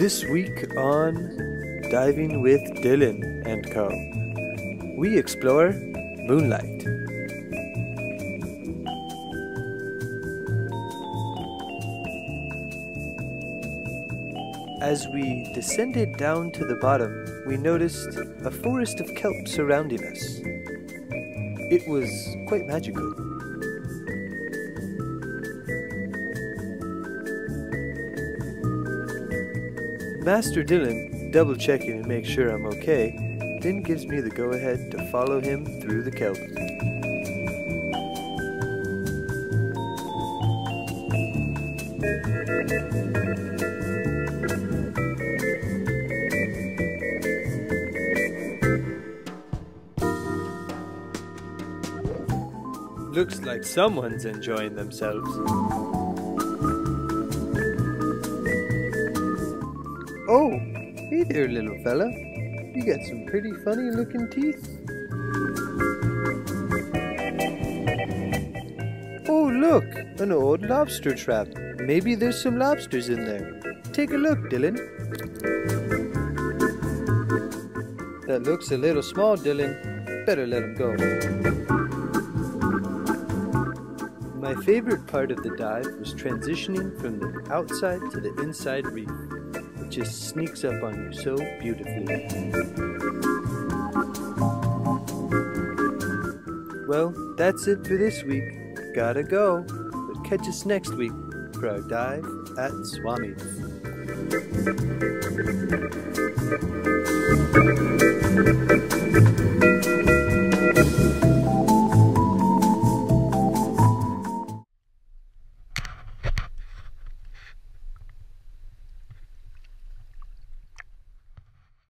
This week on Diving with Dillan and Co., we explore moonlight. As we descended down to the bottom, we noticed a forest of kelp surrounding us. It was quite magical. Master Dillan, double checking to make sure I'm okay, then gives me the go ahead to follow him through the kelp. Looks like someone's enjoying themselves. Oh, hey there, little fella. You got some pretty funny looking teeth. Oh, look, an old lobster trap. Maybe there's some lobsters in there. Take a look, Dillan. That looks a little small, Dillan. Better let him go. My favorite part of the dive was transitioning from the outside to the inside reef. It just sneaks up on you so beautifully. Well, that's it for this week. Gotta go. But catch us next week for our dive at Swami's.